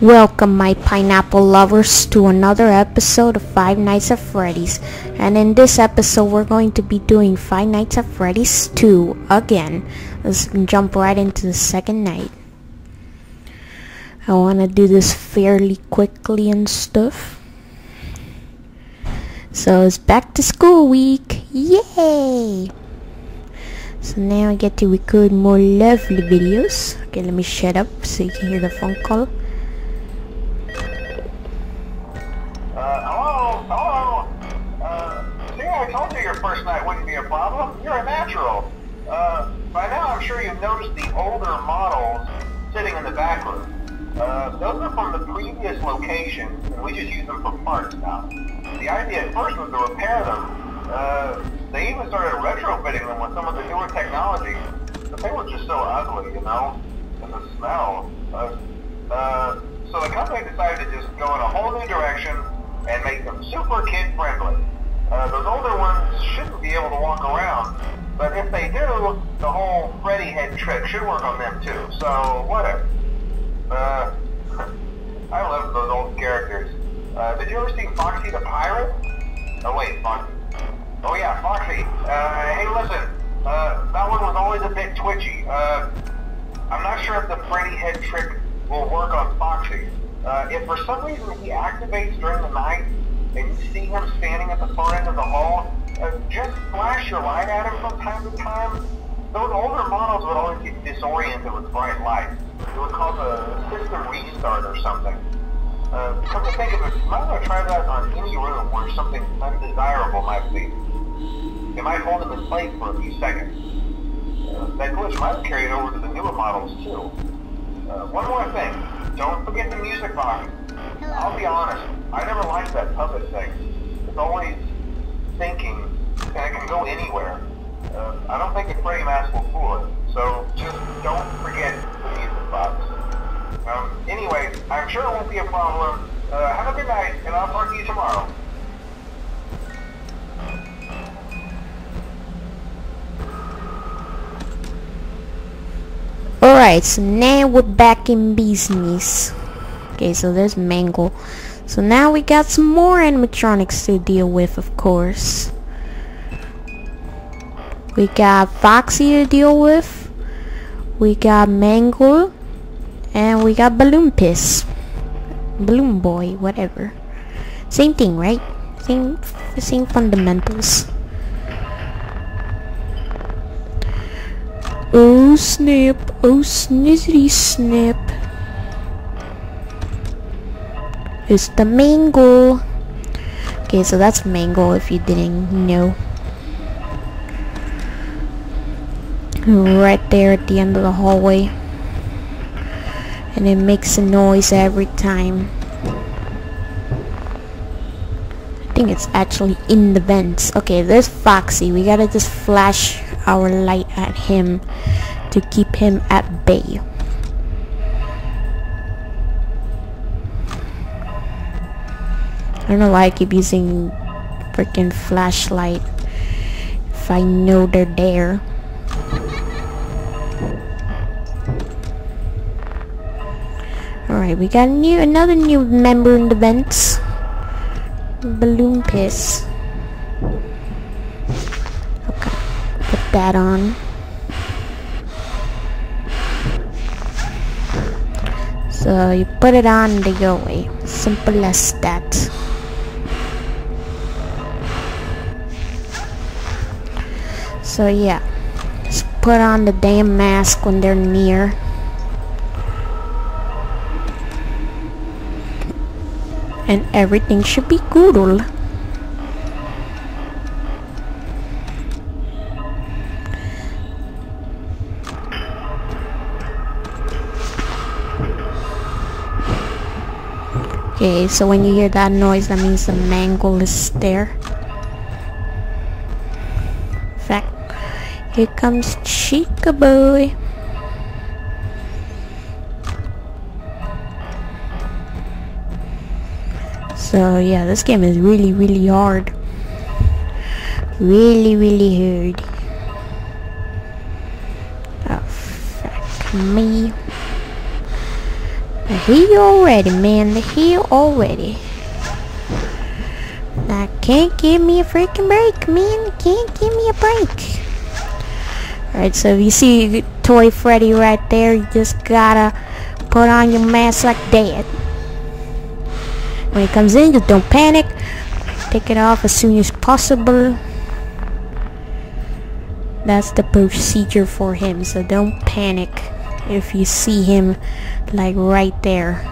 Welcome my pineapple lovers to another episode of Five Nights at Freddy's and in this episode we're going to be doing Five Nights at Freddy's 2 again. Let's jump right into the second night. I want to do this fairly quickly and stuff. So it's back to school week. Yay! So now I get to record more lovely videos. Okay, let me shut up so you can hear the phone call. You're a natural. Uh, by now I'm sure you've noticed the older models sitting in the back room. Uh, those are from the previous location, and we just use them for parts now. The idea at first was to repair them. Uh, they even started retrofitting them with some of the newer technology, but they were just so ugly, you know, and the smell. Uh, uh, so the company decided to just go in a whole new direction and make them super kid friendly. Uh, those older ones shouldn't be able to walk around, but if they do, the whole Freddy head trick should work on them too. So whatever. Uh, I love those old characters. Uh, did you ever see Foxy the Pirate? Oh wait, Foxy. Oh yeah, Foxy. Uh, hey listen, uh, that one was always a bit twitchy. Uh, I'm not sure if the Freddy head trick will work on Foxy. Uh, if for some reason he activates during the night and you see him standing at the far end of the hall, uh, just flash your light at him from time to time. Those older models would always get disoriented with bright lights. It would cause a system restart or something. Uh, come to think of it, you might want to try that on any room where something undesirable might be. It might hold him in place for a few seconds. Uh, that glitch might carry it over to the newer models too. Uh, one more thing. Don't forget the music box. I'll be honest, I never liked that puppet thing. It's always thinking, and it can go anywhere. Uh, I don't think the Freddy mask will fool it, so just don't forget the box. Um, anyway, I'm sure it won't be a problem. Uh, have a good night, and I'll talk to you tomorrow. Alright, so now we're back in business. Okay, so there's Mangle. So now we got some more animatronics to deal with, of course. We got Foxy to deal with. We got Mangle. And we got Balloon Piss. Balloon Boy, whatever. Same thing, right? Same, the same fundamentals. Oh snap, oh snizzity snap. It's the mango. Okay, so that's mango if you didn't know. Right there at the end of the hallway. And it makes a noise every time. I think it's actually in the vents. Okay, there's Foxy. We gotta just flash our light at him to keep him at bay. I don't know why I keep using freaking flashlight if I know they're there. Alright, we got new another new member in the vents. Balloon piss. Okay, put that on. So you put it on they go away. Simple as that. So yeah, just put on the damn mask when they're near. And everything should be good. Okay, so when you hear that noise, that means the mangle is there. Here comes Chica Boy. So yeah, this game is really, really hard. Really, really hard. Oh, fuck me. Here already, man. Here already. Now, can't give me a freaking break, man. Can't give me a break. Alright, so if you see Toy Freddy right there, you just gotta put on your mask like that. When he comes in, just don't panic. Take it off as soon as possible. That's the procedure for him, so don't panic if you see him like right there.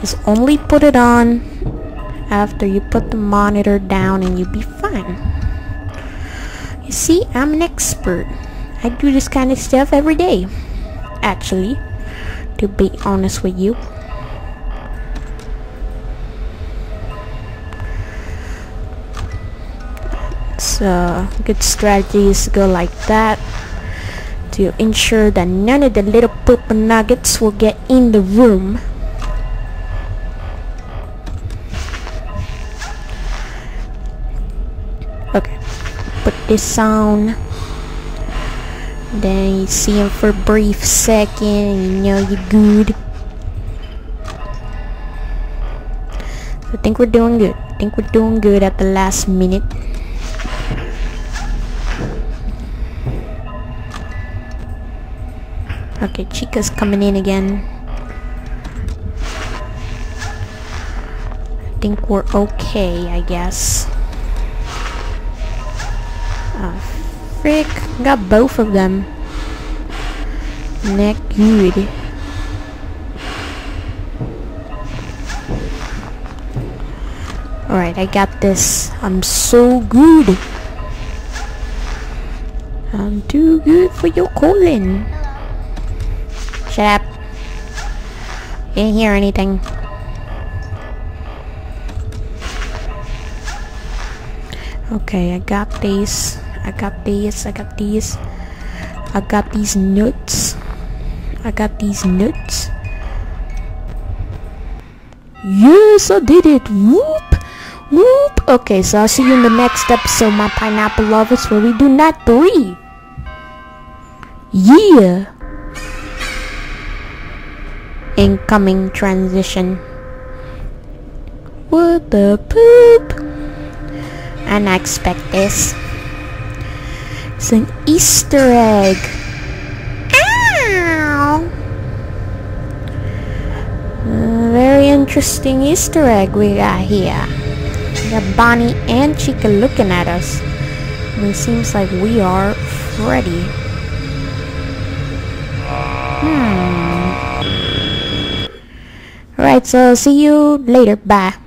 Just only put it on after you put the monitor down and you'll be fine. You see, I'm an expert. I do this kind of stuff every day. Actually, to be honest with you. So, good strategy is to go like that to ensure that none of the little poop nuggets will get in the room. Okay, put this on. Then you see him for a brief second you know you're good. I think we're doing good. I think we're doing good at the last minute. Okay, Chica's coming in again. I think we're okay, I guess. Oh, frick. Got both of them. Not good. Alright, I got this. I'm so good. I'm too good for your calling. Shut up. Didn't hear anything. Okay, I got these. I got these. I got these. I got these nuts. I got these nuts. Yes, I did it. Whoop. Whoop. Okay, so I'll see you in the next episode, my pineapple lovers, where we do not three. Yeah. Incoming transition. What the poop? And I expect this. It's an Easter egg. Ow! A very interesting Easter egg we got here. We got Bonnie and Chica looking at us. And it seems like we are Freddy. Hmm. Alright, so see you later. Bye.